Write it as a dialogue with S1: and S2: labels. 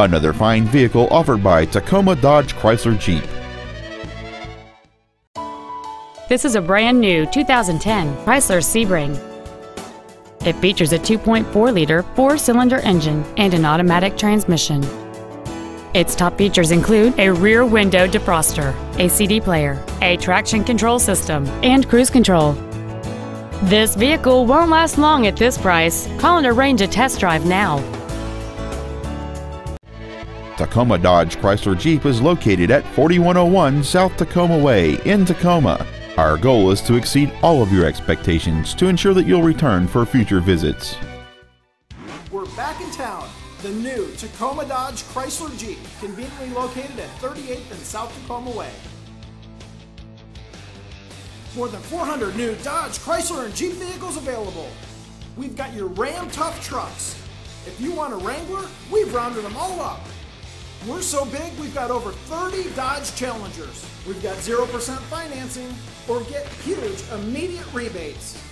S1: Another fine vehicle offered by Tacoma Dodge Chrysler Jeep.
S2: This is a brand new 2010 Chrysler Sebring. It features a 2.4-liter four-cylinder engine and an automatic transmission. Its top features include a rear window defroster, a CD player, a traction control system, and cruise control. This vehicle won't last long at this price. Call and arrange a test drive now.
S1: Tacoma Dodge Chrysler Jeep is located at 4101 South Tacoma Way in Tacoma. Our goal is to exceed all of your expectations to ensure that you'll return for future visits.
S3: We're back in town. The new Tacoma Dodge Chrysler Jeep, conveniently located at 38th and South Tacoma Way. More than 400 new Dodge, Chrysler, and Jeep vehicles available. We've got your Ram Tough trucks. If you want a Wrangler, we've rounded them all up. We're so big, we've got over 30 Dodge Challengers. We've got 0% financing or get huge immediate rebates.